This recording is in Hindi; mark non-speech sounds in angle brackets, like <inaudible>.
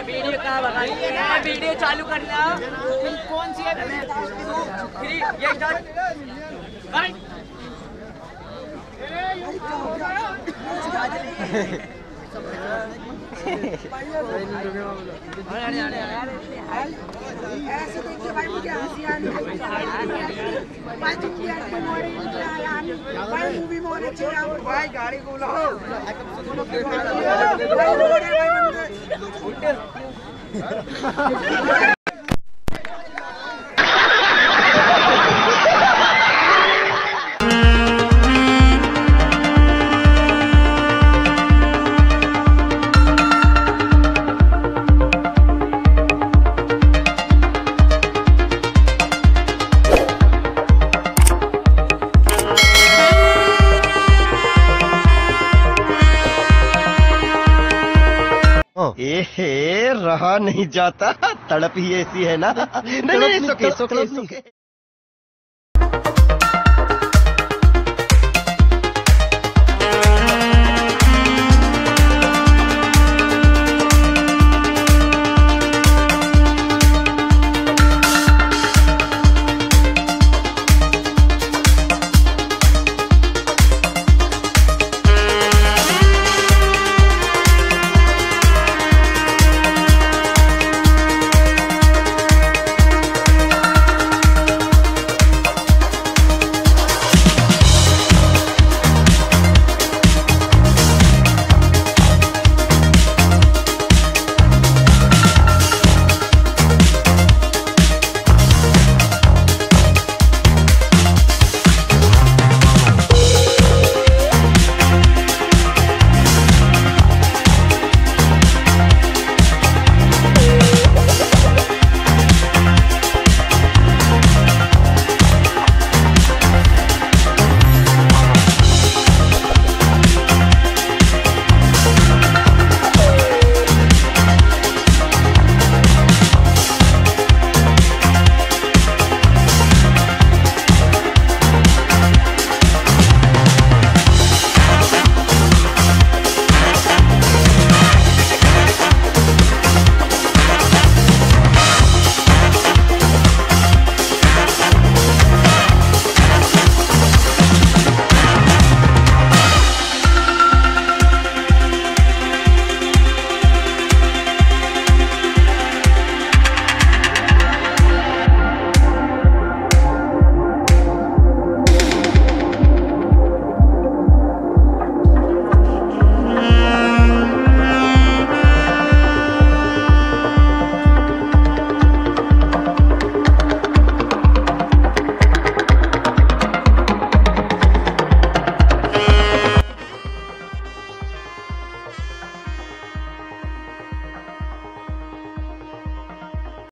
वीडियो कहाँ वीडियो चालू करना कौन सी है ये <laughs> <laughs> स्टार्ट ऐसे देखिए भाई मुझे हँसी आनी भाई तुम भी एक्टिंग हो रही भाई मूवी में होने चाहिए भाई गाड़ी को बुलाओ भाई रोड है भाई बंदे एहे रहा नहीं जाता। तड़प ही ऐसी है ना। नहीं नहीं सुके सुके सुके